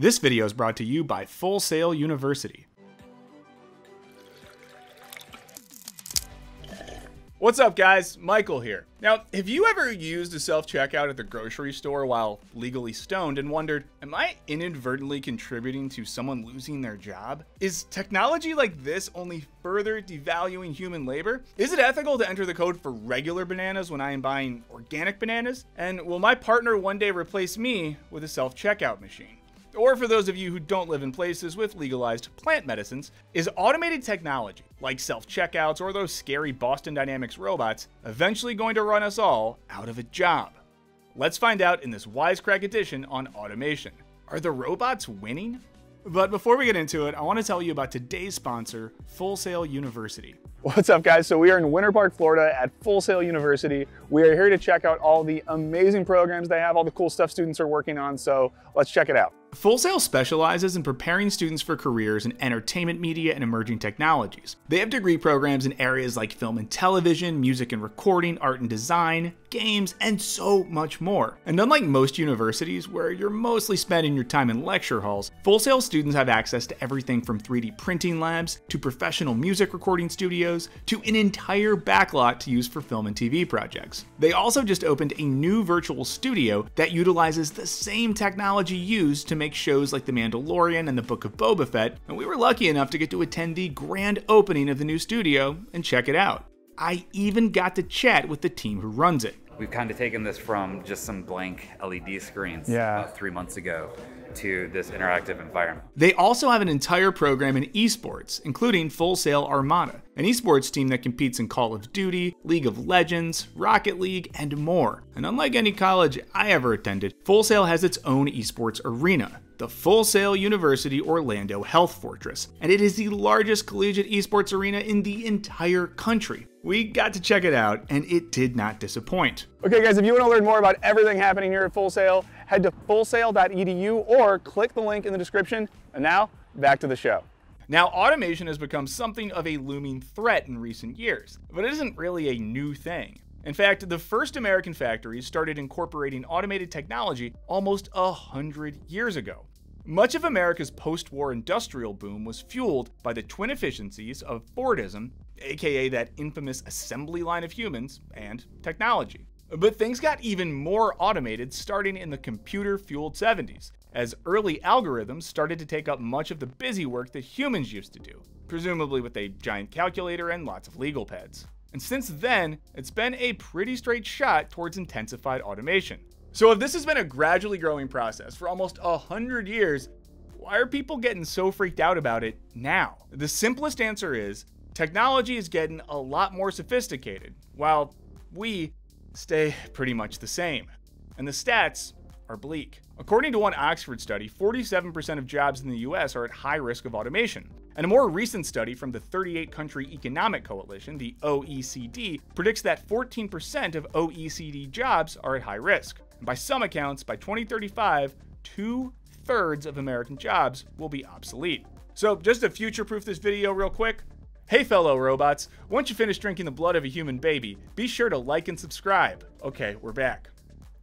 This video is brought to you by Full Sail University. What's up guys, Michael here. Now, have you ever used a self-checkout at the grocery store while legally stoned and wondered, am I inadvertently contributing to someone losing their job? Is technology like this only further devaluing human labor? Is it ethical to enter the code for regular bananas when I am buying organic bananas? And will my partner one day replace me with a self-checkout machine? Or for those of you who don't live in places with legalized plant medicines, is automated technology, like self checkouts or those scary Boston Dynamics robots, eventually going to run us all out of a job? Let's find out in this Wisecrack edition on automation. Are the robots winning? But before we get into it, I want to tell you about today's sponsor, Full Sail University. What's up guys? So we are in Winter Park, Florida at Full Sail University. We are here to check out all the amazing programs they have, all the cool stuff students are working on. So let's check it out. Full Sail specializes in preparing students for careers in entertainment media and emerging technologies. They have degree programs in areas like film and television, music and recording, art and design, games, and so much more. And unlike most universities, where you're mostly spending your time in lecture halls, Full Sail students have access to everything from 3D printing labs, to professional music recording studios, to an entire backlot to use for film and TV projects. They also just opened a new virtual studio that utilizes the same technology used to make shows like The Mandalorian and The Book of Boba Fett, and we were lucky enough to get to attend the grand opening of the new studio and check it out. I even got to chat with the team who runs it. We've kind of taken this from just some blank LED screens yeah. about three months ago to this interactive environment. They also have an entire program in esports, including Full Sail Armada, an esports team that competes in Call of Duty, League of Legends, Rocket League, and more. And unlike any college I ever attended, Full Sail has its own esports arena, the Full Sail University Orlando Health Fortress, and it is the largest collegiate esports arena in the entire country. We got to check it out, and it did not disappoint. Okay, guys, if you want to learn more about everything happening here at Full Sail, head to fullsail.edu or click the link in the description. And now, back to the show. Now, automation has become something of a looming threat in recent years, but it isn't really a new thing. In fact, the first American factories started incorporating automated technology almost a hundred years ago. Much of America's post war industrial boom was fueled by the twin efficiencies of Fordism, aka that infamous assembly line of humans, and technology. But things got even more automated starting in the computer fueled 70s, as early algorithms started to take up much of the busy work that humans used to do, presumably with a giant calculator and lots of legal pads. And since then, it's been a pretty straight shot towards intensified automation. So if this has been a gradually growing process for almost a hundred years, why are people getting so freaked out about it now? The simplest answer is technology is getting a lot more sophisticated, while we stay pretty much the same. And the stats are bleak. According to one Oxford study, 47% of jobs in the US are at high risk of automation. And a more recent study from the 38 country economic coalition, the OECD, predicts that 14% of OECD jobs are at high risk. And by some accounts, by 2035, two thirds of American jobs will be obsolete. So, just to future proof this video real quick, Hey fellow robots, once you finish drinking the blood of a human baby, be sure to like and subscribe. Okay, we're back.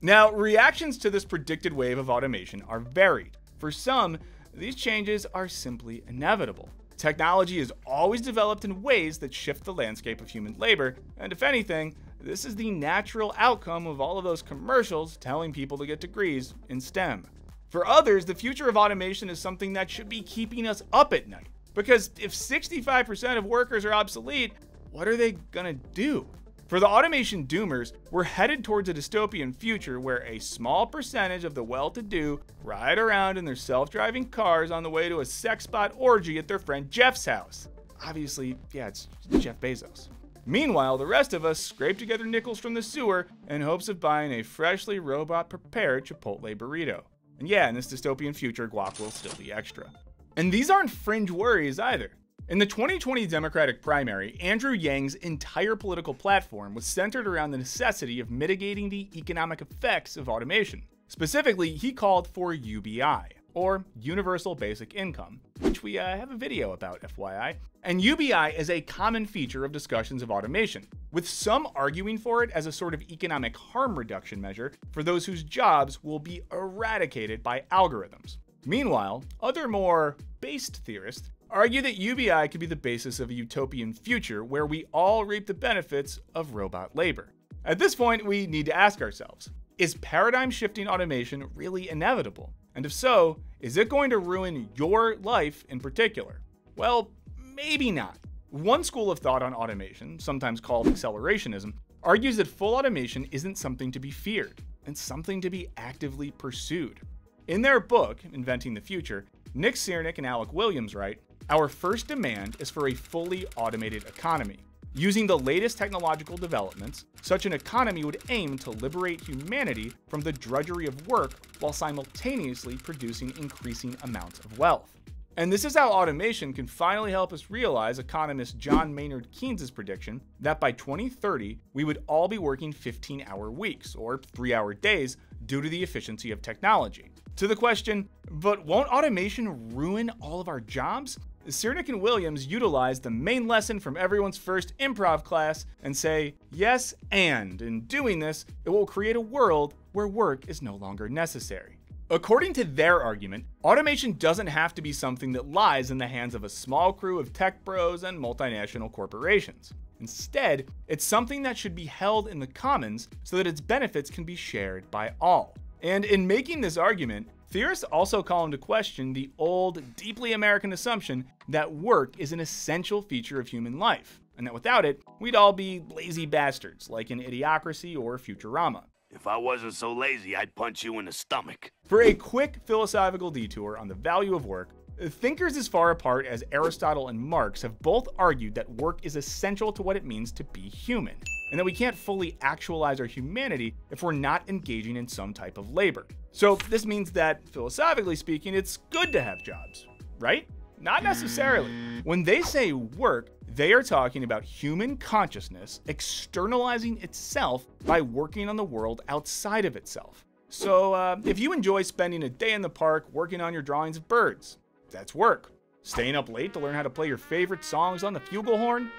Now, reactions to this predicted wave of automation are varied. For some, these changes are simply inevitable. Technology is always developed in ways that shift the landscape of human labor, and if anything, this is the natural outcome of all of those commercials telling people to get degrees in STEM. For others, the future of automation is something that should be keeping us up at night. Because if 65% of workers are obsolete, what are they gonna do? For the automation doomers, we're headed towards a dystopian future where a small percentage of the well to do ride around in their self driving cars on the way to a sex bot orgy at their friend Jeff's house. Obviously, yeah, it's Jeff Bezos. Meanwhile, the rest of us scrape together nickels from the sewer in hopes of buying a freshly robot prepared Chipotle burrito. And yeah, in this dystopian future, guac will still be extra. And these aren't fringe worries either. In the 2020 Democratic primary, Andrew Yang's entire political platform was centered around the necessity of mitigating the economic effects of automation. Specifically, he called for UBI, or Universal Basic Income, which we uh, have a video about, FYI. And UBI is a common feature of discussions of automation, with some arguing for it as a sort of economic harm reduction measure for those whose jobs will be eradicated by algorithms. Meanwhile, other more based theorists argue that UBI could be the basis of a utopian future where we all reap the benefits of robot labor. At this point, we need to ask ourselves is paradigm shifting automation really inevitable? And if so, is it going to ruin your life in particular? Well, maybe not. One school of thought on automation, sometimes called accelerationism, argues that full automation isn't something to be feared, and something to be actively pursued. In their book, Inventing the Future, Nick Srnicek and Alex Williams write Our first demand is for a fully automated economy. Using the latest technological developments, such an economy would aim to liberate humanity from the drudgery of work while simultaneously producing increasing amounts of wealth. And this is how automation can finally help us realize economist John Maynard Keynes' prediction that by 2030, we would all be working 15 hour weeks or 3 hour days due to the efficiency of technology. To the question, but won't automation ruin all of our jobs? Srnicek and Williams utilize the main lesson from everyone's first improv class and say, yes, and in doing this, it will create a world where work is no longer necessary. According to their argument, automation doesn't have to be something that lies in the hands of a small crew of tech bros and multinational corporations. Instead, it's something that should be held in the commons so that its benefits can be shared by all. And in making this argument, theorists also call into question the old, deeply American assumption that work is an essential feature of human life, and that without it, we'd all be lazy bastards like in Idiocracy or Futurama. If I wasn't so lazy, I'd punch you in the stomach. For a quick philosophical detour on the value of work, thinkers as far apart as Aristotle and Marx have both argued that work is essential to what it means to be human, and that we can't fully actualize our humanity if we're not engaging in some type of labor. So, this means that, philosophically speaking, it's good to have jobs, right? Not necessarily. When they say work, they are talking about human consciousness externalizing itself by working on the world outside of itself. So, uh, if you enjoy spending a day in the park working on your drawings of birds, that's work. Staying up late to learn how to play your favorite songs on the flugelhorn?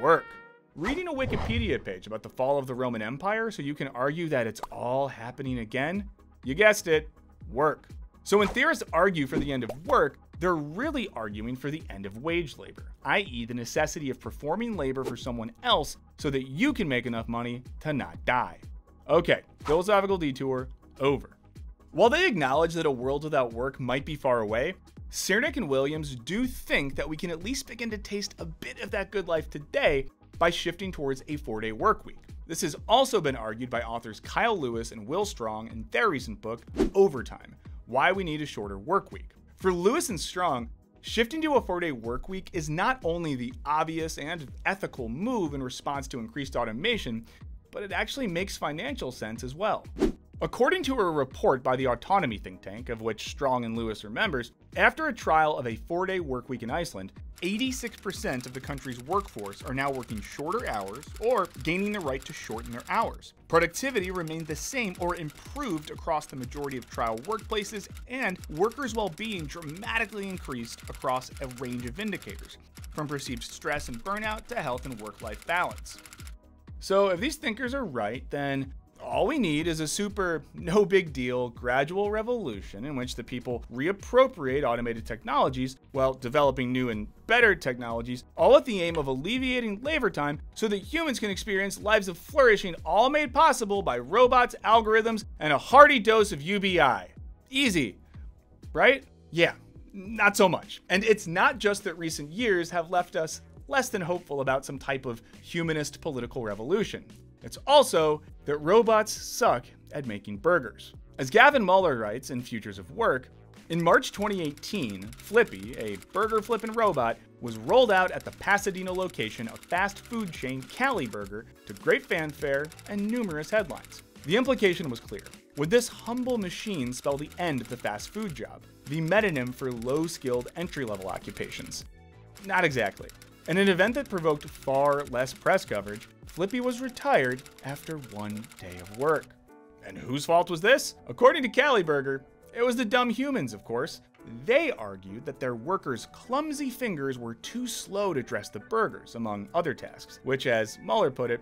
Work. Reading a Wikipedia page about the fall of the Roman Empire so you can argue that it's all happening again? You guessed it, work. So when theorists argue for the end of work, they're really arguing for the end of wage labor, i.e., the necessity of performing labor for someone else so that you can make enough money to not die. Okay, philosophical detour over. While they acknowledge that a world without work might be far away, Srnicek and Williams do think that we can at least begin to taste a bit of that good life today by shifting towards a four day work week. This has also been argued by authors Kyle Lewis and Will Stronge in their recent book, Overtime Why We Need a Shorter Work Week. For Lewis and Stronge, shifting to a four day work week is not only the obvious and ethical move in response to increased automation, but it actually makes financial sense as well. According to a report by the Autonomy think tank, of which Stronge and Lewis are members, after a trial of a four day workweek in Iceland, 86% of the country's workforce are now working shorter hours or gaining the right to shorten their hours. Productivity remained the same or improved across the majority of trial workplaces, and workers' well being dramatically increased across a range of indicators, from perceived stress and burnout to health and work life balance. So, if these thinkers are right, then all we need is a super, no big deal, gradual revolution in which the people reappropriate automated technologies while developing new and better technologies, all with the aim of alleviating labor time so that humans can experience lives of flourishing, all made possible by robots, algorithms, and a hearty dose of UBI. Easy, right? Yeah, not so much. And it's not just that recent years have left us less than hopeful about some type of humanist political revolution. It's also that robots suck at making burgers. As Gavin Mueller writes in Futures of Work, in March 2018, Flippy, a burger flipping robot, was rolled out at the Pasadena location of fast food chain Cali Burger to great fanfare and numerous headlines. The implication was clear. Would this humble machine spell the end of the fast food job, the metonym for low skilled entry level occupations? Not exactly. In an event that provoked far less press coverage, Flippy was retired after one day of work. And whose fault was this? According to Cali Burger, it was the dumb humans, of course. They argued that their workers' clumsy fingers were too slow to dress the burgers, among other tasks, which, as Mueller put it,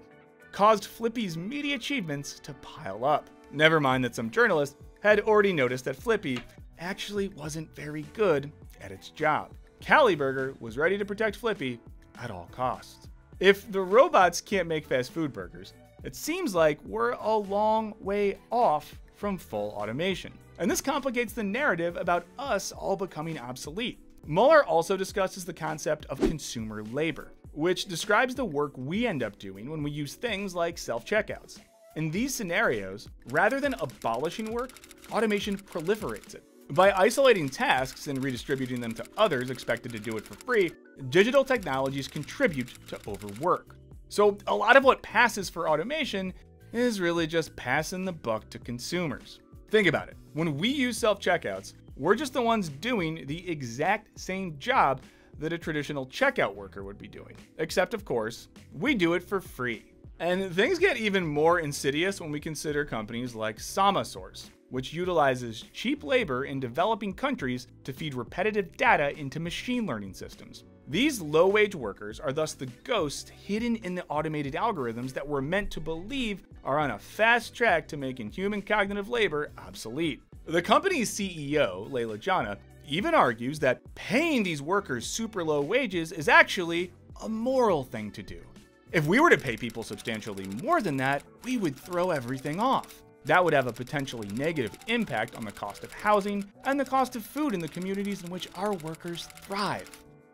caused Flippy's media achievements to pile up. Never mind that some journalists had already noticed that Flippy actually wasn't very good at its job. Caliburger was ready to protect Flippy at all costs. If the robots can't make fast food burgers, it seems like we're a long way off from full automation. And this complicates the narrative about us all becoming obsolete. Mueller also discusses the concept of consumer labor, which describes the work we end up doing when we use things like self checkouts. In these scenarios, rather than abolishing work, automation proliferates it. By isolating tasks and redistributing them to others expected to do it for free, digital technologies contribute to overwork. So, a lot of what passes for automation is really just passing the buck to consumers. Think about it. When we use self checkouts, we're just the ones doing the exact same job that a traditional checkout worker would be doing. Except, of course, we do it for free. And things get even more insidious when we consider companies like Samasource, which utilizes cheap labor in developing countries to feed repetitive data into machine learning systems. These low wage workers are thus the ghosts hidden in the automated algorithms that we're meant to believe are on a fast track to making human cognitive labor obsolete. The company's CEO, Leila Janah, even argues that paying these workers super low wages is actually a moral thing to do. If we were to pay people substantially more than that, we would throw everything off. That would have a potentially negative impact on the cost of housing and the cost of food in the communities in which our workers thrive.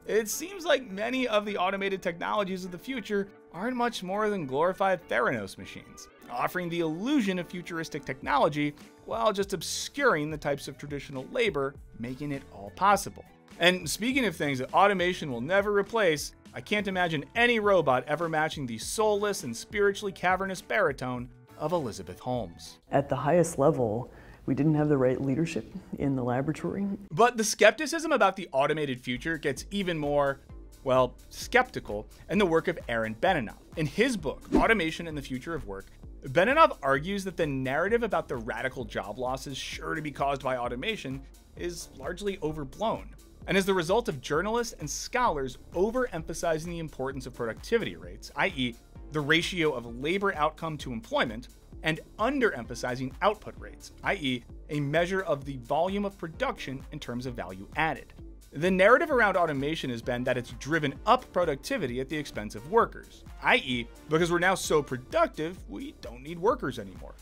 It seems like many of the automated technologies of the future aren't much more than glorified Theranos machines, offering the illusion of futuristic technology while just obscuring the types of traditional labor, making it all possible. And speaking of things that automation will never replace, I can't imagine any robot ever matching the soulless and spiritually cavernous baritone of Elizabeth Holmes. At the highest level, we didn't have the right leadership in the laboratory. But the skepticism about the automated future gets even more, well, skeptical in the work of Aaron Benanav. In his book, Automation and the Future of Work, Benanav argues that the narrative about the radical job losses sure to be caused by automation is largely overblown, and is the result of journalists and scholars overemphasizing the importance of productivity rates, i.e., the ratio of labor outcome to employment, and underemphasizing output rates, i.e., a measure of the volume of production in terms of value added. The narrative around automation has been that it's driven up productivity at the expense of workers, i.e., because we're now so productive, we don't need workers anymore.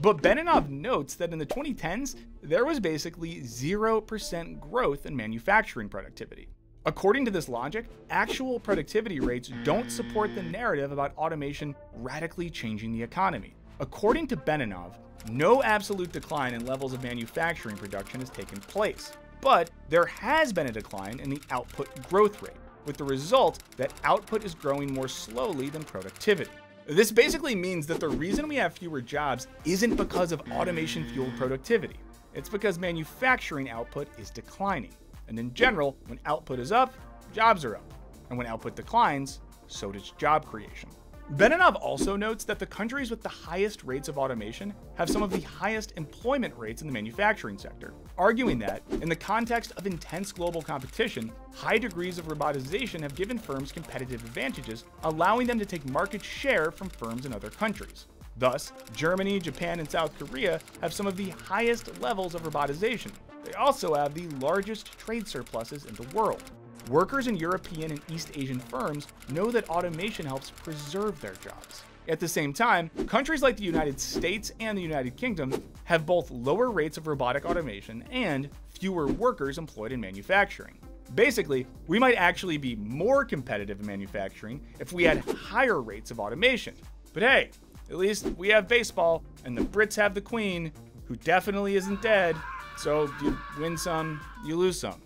But Benanav notes that in the 2010s, there was basically 0% growth in manufacturing productivity. According to this logic, actual productivity rates don't support the narrative about automation radically changing the economy. According to Benanav, no absolute decline in levels of manufacturing production has taken place, but there has been a decline in the output growth rate, with the result that output is growing more slowly than productivity. This basically means that the reason we have fewer jobs isn't because of automation fueled productivity, it's because manufacturing output is declining. And in general, when output is up, jobs are up. And when output declines, so does job creation. Benanav also notes that the countries with the highest rates of automation have some of the highest employment rates in the manufacturing sector, arguing that, in the context of intense global competition, high degrees of robotization have given firms competitive advantages, allowing them to take market share from firms in other countries. Thus, Germany, Japan, and South Korea have some of the highest levels of robotization. They also have the largest trade surpluses in the world. Workers in European and East Asian firms know that automation helps preserve their jobs. At the same time, countries like the United States and the United Kingdom have both lower rates of robotic automation and fewer workers employed in manufacturing. Basically, we might actually be more competitive in manufacturing if we had higher rates of automation. But hey, at least we have baseball, and the Brits have the Queen, who definitely isn't dead. So you win some, you lose some.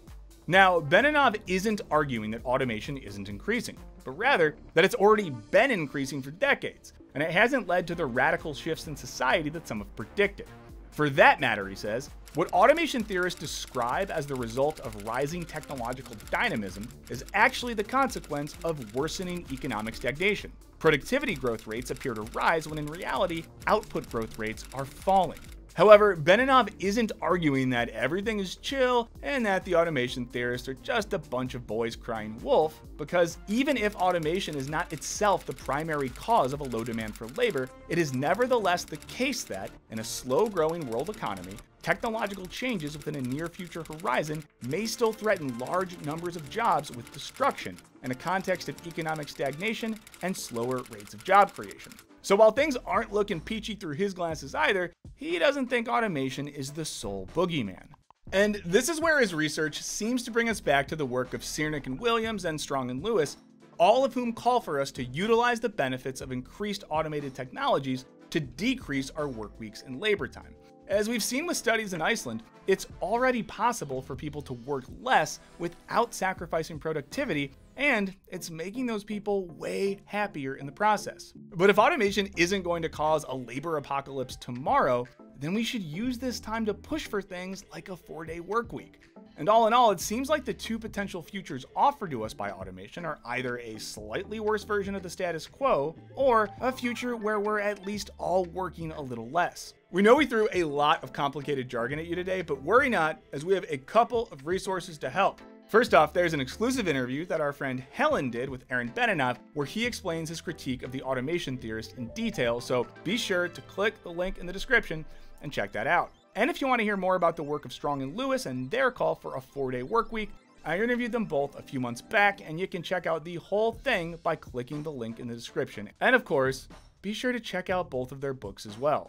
Now, Benanav isn't arguing that automation isn't increasing, but rather that it's already been increasing for decades, and it hasn't led to the radical shifts in society that some have predicted. For that matter, he says, what automation theorists describe as the result of rising technological dynamism is actually the consequence of worsening economic stagnation. Productivity growth rates appear to rise when in reality, output growth rates are falling. However, Benanav isn't arguing that everything is chill and that the automation theorists are just a bunch of boys crying wolf, because even if automation is not itself the primary cause of a low demand for labor, it is nevertheless the case that, in a slow growing world economy, technological changes within a near future horizon may still threaten large numbers of jobs with destruction in a context of economic stagnation and slower rates of job creation. So while things aren't looking peachy through his glasses either, he doesn't think automation is the sole boogeyman. And this is where his research seems to bring us back to the work of Srnicek and Williams and Stronge and Lewis, all of whom call for us to utilize the benefits of increased automated technologies to decrease our work weeks and labor time. As we've seen with studies in Iceland, it's already possible for people to work less without sacrificing productivity, and it's making those people way happier in the process. But if automation isn't going to cause a labor apocalypse tomorrow, then we should use this time to push for things like a four day work week. And all in all, it seems like the two potential futures offered to us by automation are either a slightly worse version of the status quo, or a future where we're at least all working a little less. We know we threw a lot of complicated jargon at you today, but worry not, as we have a couple of resources to help. First off, there's an exclusive interview that our friend Helen did with Aaron Benanav, where he explains his critique of the automation theorist in detail, so be sure to click the link in the description and check that out. And if you want to hear more about the work of Stronge and Lewis and their call for a four day work week, I interviewed them both a few months back, and you can check out the whole thing by clicking the link in the description. And of course, be sure to check out both of their books as well.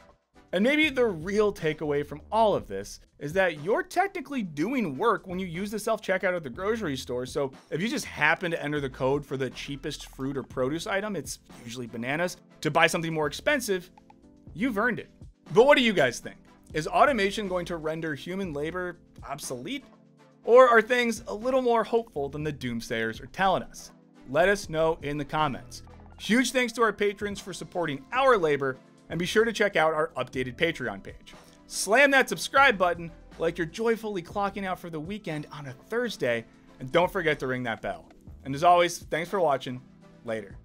And maybe the real takeaway from all of this is that you're technically doing work when you use the self checkout at the grocery store. So if you just happen to enter the code for the cheapest fruit or produce item, it's usually bananas, to buy something more expensive, you've earned it. But what do you guys think? Is automation going to render human labor obsolete? Or are things a little more hopeful than the doomsayers are telling us? Let us know in the comments. Huge thanks to our patrons for supporting our labor, and be sure to check out our updated Patreon page. Slam that subscribe button like you're joyfully clocking out for the weekend on a Thursday, and don't forget to ring that bell. And as always, thanks for watching. Later.